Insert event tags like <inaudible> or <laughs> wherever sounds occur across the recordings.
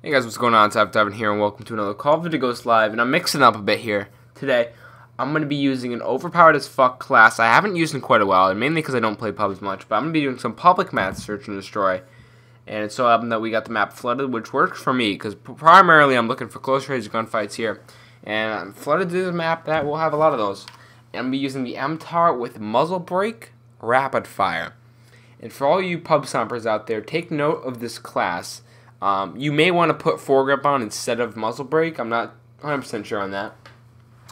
Hey guys, what's going on? It's Devin here, and welcome to another Call of Duty Ghosts Live. And I'm mixing up a bit here today. I'm going to be using an overpowered as fuck class I haven't used in quite a while, and mainly because I don't play pubs much. But I'm going to be doing some public map search and destroy. And it so happened that we got the map flooded, which works for me, because primarily I'm looking for close range gunfights here. And I'm flooded to the map that will have a lot of those. And I'm going to be using the MTAR with muzzle brake rapid fire. And for all you pub stompers out there, take note of this class um, you may want to put foregrip on instead of muzzle brake. I'm not 100% sure on that.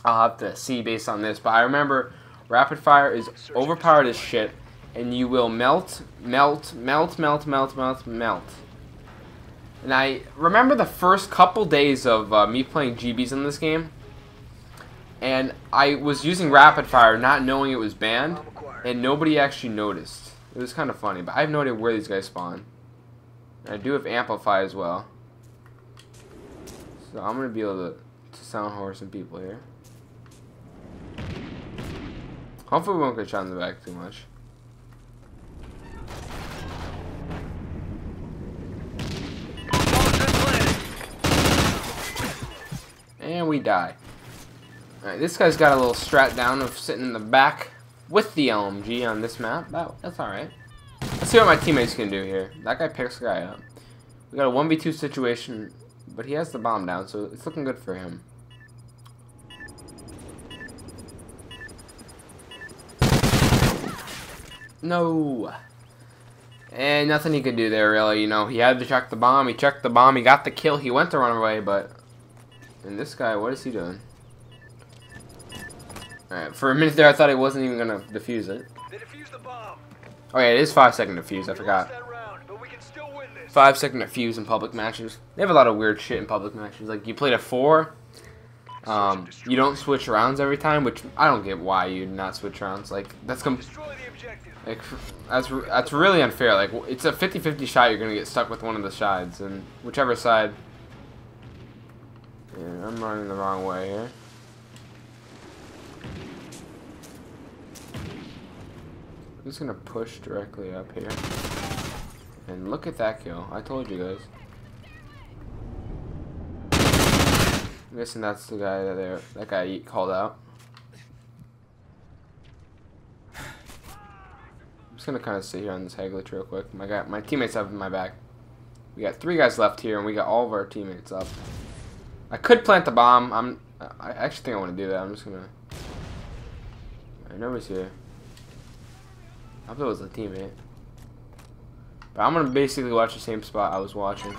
I'll have to see based on this. But I remember rapid fire is overpowered as shit. And you will melt, melt, melt, melt, melt, melt, melt. And I remember the first couple days of uh, me playing GBs in this game. And I was using rapid fire not knowing it was banned. And nobody actually noticed. It was kind of funny. But I have no idea where these guys spawn. I do have amplify as well. So I'm going to be able to, to sound whore some people here. Hopefully we won't get shot in the back too much. And we die. Alright, this guy's got a little strat down of sitting in the back with the LMG on this map. That, that's alright. Let's see what my teammates can do here. That guy picks the guy up. We got a 1v2 situation, but he has the bomb down, so it's looking good for him. No. And nothing he could do there, really. You know, he had to check the bomb. He checked the bomb. He got the kill. He went to run away, but... And this guy, what is he doing? Alright, for a minute there, I thought he wasn't even going to defuse it. Oh yeah, it is five second defuse. I forgot. Five second defuse in public matches. They have a lot of weird shit in public matches. Like you played a four, um, you don't switch rounds every time, which I don't get why you not switch rounds. Like that's com like that's that's really unfair. Like it's a 50-50 shot. You're gonna get stuck with one of the sides, and whichever side. Yeah, I'm running the wrong way here. I'm just gonna push directly up here. And look at that kill. I told you guys. I'm guessing that's the guy that that guy called out. I'm just gonna kinda sit here on this head glitch real quick. My guy my teammates have my back. We got three guys left here and we got all of our teammates up. I could plant the bomb. I'm I actually think I wanna do that. I'm just gonna I nobody's here. I thought it was a teammate. But I'm gonna basically watch the same spot I was watching.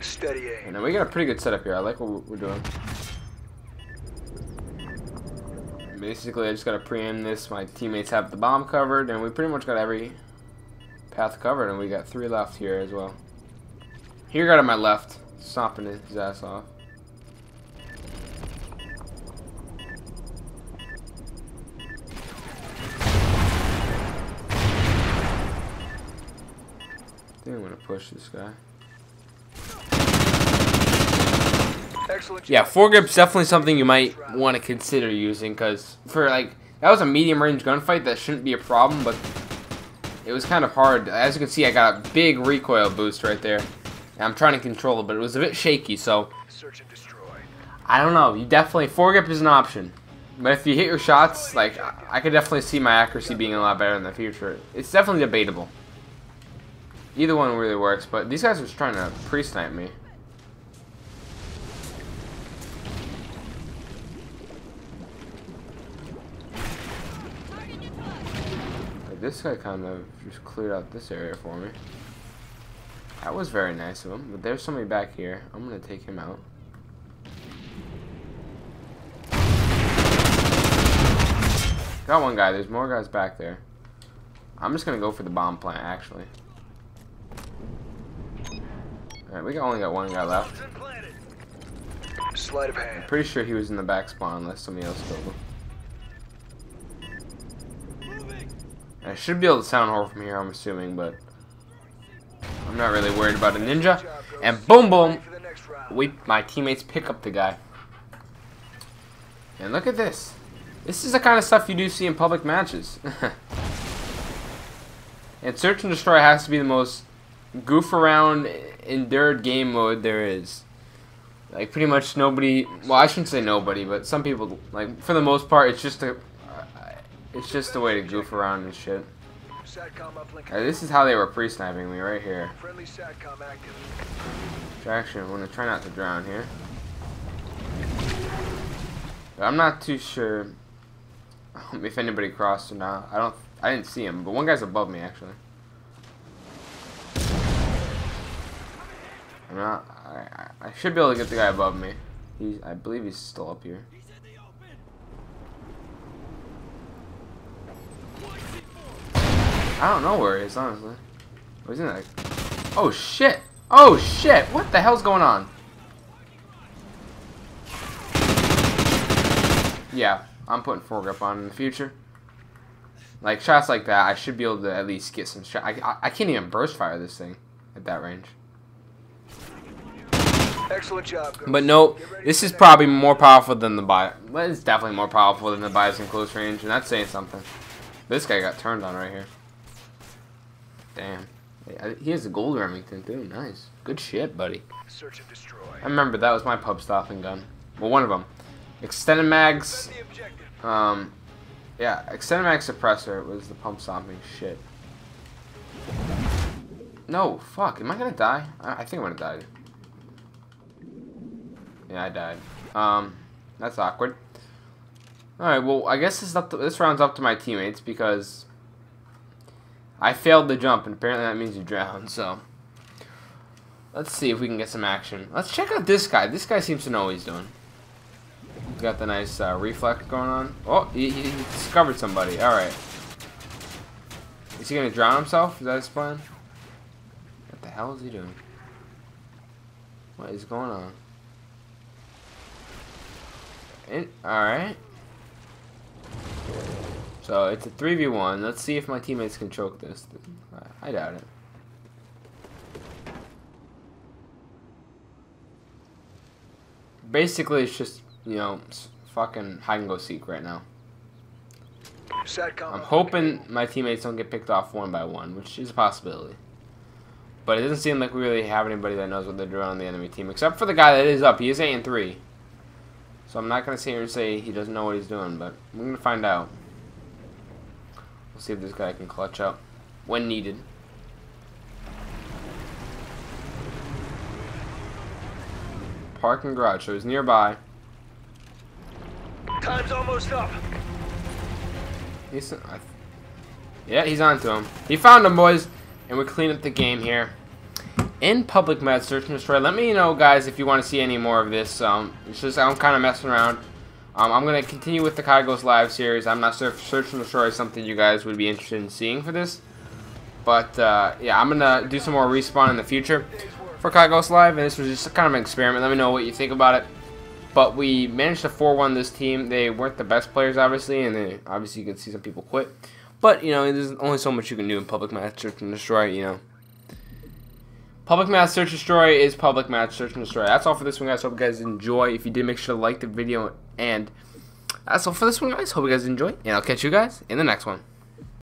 Steady aim. And we got a pretty good setup here. I like what we're doing. Basically, I just gotta preempt this. My teammates have the bomb covered, and we pretty much got every path covered, and we got three left here as well. Here got on my left, stomping his ass off. Think I'm gonna push this guy. Excellent. Yeah, foregrip's definitely something you might want to consider using because for like that was a medium range gunfight that shouldn't be a problem, but it was kind of hard. As you can see, I got a big recoil boost right there. I'm trying to control it, but it was a bit shaky, so I don't know. You definitely foregrip is an option. But if you hit your shots, like I could definitely see my accuracy being a lot better in the future. It's definitely debatable. Either one really works, but these guys are just trying to pre-snipe me. this guy kind of just cleared out this area for me. That was very nice of him, but there's somebody back here. I'm going to take him out. Got one guy. There's more guys back there. I'm just going to go for the bomb plant, actually. Alright, we only got one guy left. Sleight of hand. I'm pretty sure he was in the back spawn unless somebody else killed him. I should be able to sound whore from here, I'm assuming, but I'm not really worried about a ninja. And boom, boom, we my teammates pick up the guy. And look at this. This is the kind of stuff you do see in public matches. <laughs> and search and destroy has to be the most goof around endured game mode there is. Like pretty much nobody. Well, I shouldn't say nobody, but some people like for the most part, it's just a. It's just a way to goof around and shit. Uh, this is how they were pre-sniping me right here. Actually, I'm gonna try not to drown here. But I'm not too sure <laughs> if anybody crossed or not. I don't. I didn't see him, but one guy's above me actually. I, I should be able to get the guy above me. He's. I believe he's still up here. I don't know where he is, honestly. Where's he like? Oh shit! Oh shit! What the hell's going on? Yeah, I'm putting foregrip on in the future. Like shots like that, I should be able to at least get some shot. I, I, I can't even burst fire this thing at that range. Excellent job. But no, this is probably more powerful than the bio. Well, it's definitely more powerful than the bias in close range, and that's saying something. This guy got turned on right here. Damn. He has a gold Remington too. Nice. Good shit, buddy. Search and destroy. I remember that was my pub stomping gun. Well, one of them. Extended mags. Um, yeah, extended mag suppressor was the pump stopping shit. No, fuck. Am I gonna die? I, I think I'm gonna die. Yeah, I died. Um, that's awkward. Alright, well, I guess this, up to, this round's up to my teammates because I failed the jump, and apparently that means you drown, so... Let's see if we can get some action. Let's check out this guy. This guy seems to know what he's doing. He's got the nice uh, reflex going on. Oh, he, he discovered somebody. Alright. Is he going to drown himself? Is that his plan? What the hell is he doing? What is going on? Alright. So it's a 3v1. Let's see if my teammates can choke this. I doubt it. Basically, it's just, you know, fucking hide and go seek right now. I'm hoping my teammates don't get picked off one by one, which is a possibility. But it doesn't seem like we really have anybody that knows what they're doing on the enemy team, except for the guy that is up. He is 8 and 3. So I'm not going to sit here and say he doesn't know what he's doing, but we're going to find out. We'll see if this guy can clutch up when needed. Parking garage, so he's nearby. Time's almost up. He's, yeah, he's on to him. He found him, boys, and we clean up the game here. In public med search and destroy. Let me know, guys, if you want to see any more of this. Um, it's just I'm kind of messing around. Um, I'm going to continue with the Kygos Live series. I'm not sure if Search and Destroy is something you guys would be interested in seeing for this. But, uh, yeah, I'm going to do some more respawn in the future for Kygos Live. And this was just kind of an experiment. Let me know what you think about it. But we managed to 4-1 this team. They weren't the best players, obviously. And they, obviously you can see some people quit. But, you know, there's only so much you can do in public match search and destroy, you know. Public match search destroy is public match search and destroy. That's all for this one, guys. Hope you guys enjoy. If you did, make sure to like the video. And that's all for this one, guys. Hope you guys enjoy. And I'll catch you guys in the next one.